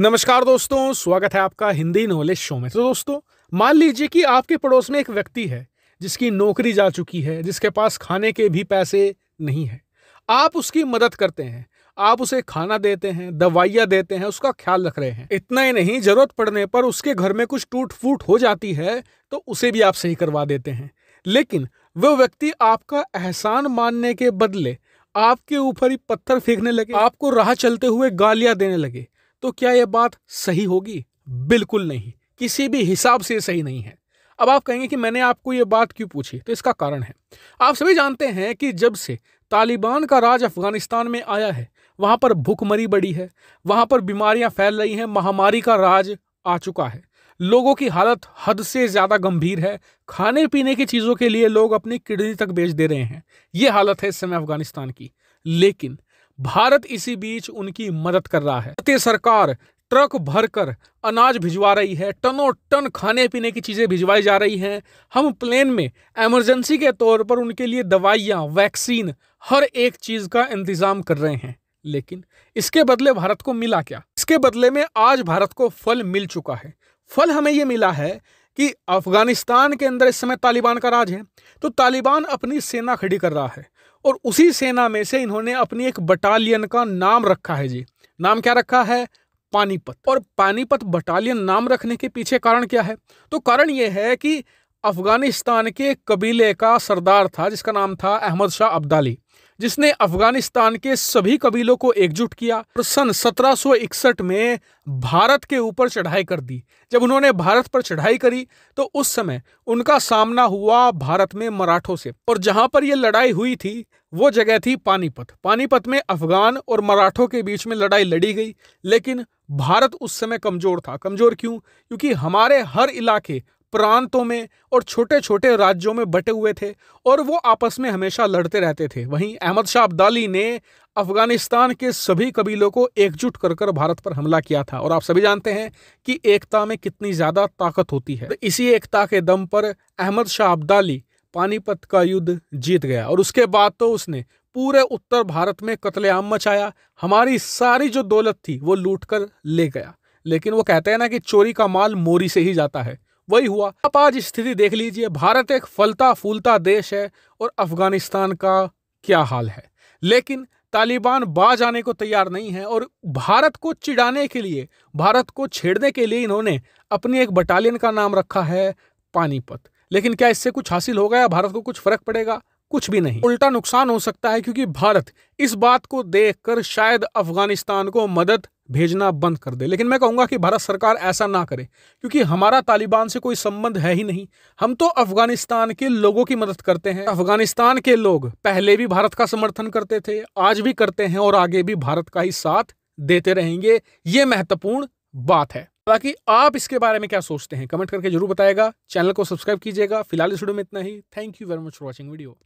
नमस्कार दोस्तों, स्वागत है आपका हिंदी नॉलेज शो में। तो दोस्तों, मान लीजिए कि आपके पड़ोस में एक व्यक्ति है, जिसकी नौकरी जा चुकी है, जिसके पास खाने के भी पैसे नहीं है। आप उसकी मदद करते हैं, आप उसे खाना देते हैं, दवाइयाँ देते हैं, उसका ख्याल रख रहे हैं। इतना ही नहीं, ज़रूरत पड़ने पर उसके घर में कुछ टूट फूट हो जाती है तो उसे भी आप सही करवा देते हैं। लेकिन वह व्यक्ति आपका एहसान मानने के बदले आपके ऊपर ही पत्थर फेंकने लगे, आपको राह चलते हुए गालियाँ देने लगे तो क्या यह बात सही होगी? बिल्कुल नहीं। किसी भी हिसाब से सही नहीं है। अब आप कहेंगे कि मैंने आपको ये बात क्यों पूछी? तो इसका कारण है। आप सभी जानते हैं कि जब से तालिबान का राज अफ़गानिस्तान में आया है, वहाँ पर भूखमरी बढ़ी है, वहाँ पर बीमारियाँ फैल रही हैं, महामारी का राज आ चुका है। लोगों की हालत हद से ज़्यादा गंभीर है। खाने पीने की चीज़ों के लिए लोग अपनी किडनी तक बेच दे रहे हैं। ये हालत है इस समय अफ़गानिस्तान की। लेकिन भारत इसी बीच उनकी मदद कर रहा है। भारतीय सरकार ट्रक भरकर अनाज भिजवा रही है टनों टन खाने पीने की चीज़ें भिजवाई जा रही हैं। हम प्लेन में एमरजेंसी के तौर पर उनके लिए दवाइयाँ वैक्सीन हर एक चीज़ का इंतज़ाम कर रहे हैं। लेकिन इसके बदले भारत को मिला क्या? इसके बदले में आज भारत को फल मिल चुका है। फल हमें ये मिला है कि अफ़गानिस्तान के अंदर इस समय तालिबान का राज है तो तालिबान अपनी सेना खड़ी कर रहा है और उसी सेना में से इन्होंने अपनी एक बटालियन का नाम रखा है जी। नाम क्या रखा है? पानीपत। और पानीपत बटालियन नाम रखने के पीछे कारण क्या है? तो कारण यह है कि अफ़गानिस्तान के कबीले का सरदार था, जिसका नाम था अहमद शाह अब्दाली। जिसने अफ़गानिस्तान के सभी कबीलों को एकजुट किया और सन 1761 में भारत के ऊपर चढ़ाई कर दी। जब उन्होंने भारत पर चढ़ाई करी तो उस समय उनका सामना हुआ भारत में मराठों से। और जहाँ पर यह लड़ाई हुई थी, वो जगह थी पानीपत। पानीपत में अफगान और मराठों के बीच में लड़ाई लड़ी गई, लेकिन भारत उस समय कमज़ोर था। कमज़ोर क्यों? क्योंकि हमारे हर इलाके प्रांतों में और छोटे छोटे राज्यों में बटे हुए थे और वो आपस में हमेशा लड़ते रहते थे। वहीं अहमद शाह अब्दाली ने अफ़गानिस्तान के सभी कबीलों को एकजुट कर कर भारत पर हमला किया था और आप सभी जानते हैं कि एकता में कितनी ज़्यादा ताकत होती है। तो इसी एकता के दम पर अहमद शाह अब्दाली पानीपत का युद्ध जीत गया और उसके बाद तो उसने पूरे उत्तर भारत में कत्लेआम मचाया। हमारी सारी जो दौलत थी वो लूट कर ले गया। लेकिन वो कहते हैं ना कि चोरी का माल मोरी से ही जाता है। वही हुआ। आप आज स्थिति देख लीजिए, भारत एक फलता फूलता देश है और अफ़गानिस्तान का क्या हाल है? लेकिन तालिबान बाज आने को तैयार नहीं है और भारत को चिढ़ाने के लिए, भारत को छेड़ने के लिए इन्होंने अपनी एक बटालियन का नाम रखा है पानीपत। लेकिन क्या इससे कुछ हासिल होगा या भारत को कुछ फ़र्क पड़ेगा? कुछ भी नहीं। उल्टा नुकसान हो सकता है क्योंकि भारत इस बात को देखकर शायद अफ़गानिस्तान को मदद भेजना बंद कर दे। लेकिन मैं कहूँगा कि भारत सरकार ऐसा ना करे, क्योंकि हमारा तालिबान से कोई संबंध है ही नहीं। हम तो अफ़गानिस्तान के लोगों की मदद करते हैं। अफ़गानिस्तान के लोग पहले भी भारत का समर्थन करते थे, आज भी करते हैं और आगे भी भारत का ही साथ देते रहेंगे। ये महत्वपूर्ण बात है। बाकी आप इसके बारे में क्या सोचते हैं? कमेंट करके ज़रूर बताएगा। चैनल को सब्सक्राइब कीजिएगा। फ़िलहाल इस वीडियो में इतना ही। Thank you very much for watching video